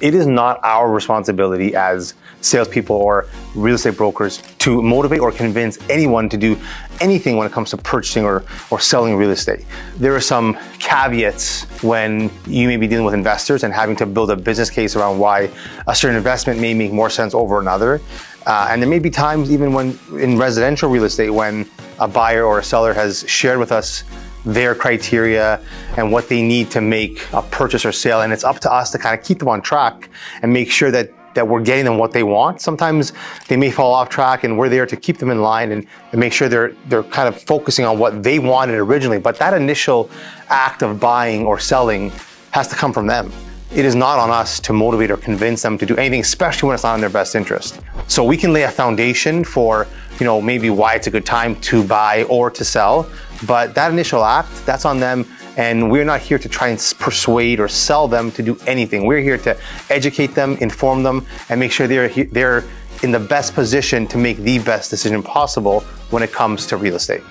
It is not our responsibility as salespeople or real estate brokers to motivate or convince anyone to do anything when it comes to purchasing or, or selling real estate. There are some caveats when you may be dealing with investors and having to build a business case around why a certain investment may make more sense over another. Uh, and there may be times even when in residential real estate when a buyer or a seller has shared with us their criteria and what they need to make a purchase or sale. And it's up to us to kind of keep them on track and make sure that that we're getting them what they want. Sometimes they may fall off track and we're there to keep them in line and, and make sure they're they're kind of focusing on what they wanted originally. But that initial act of buying or selling has to come from them. It is not on us to motivate or convince them to do anything, especially when it's not in their best interest. So we can lay a foundation for, you know, maybe why it's a good time to buy or to sell, but that initial act, that's on them. And we're not here to try and persuade or sell them to do anything. We're here to educate them, inform them, and make sure they're, they're in the best position to make the best decision possible when it comes to real estate.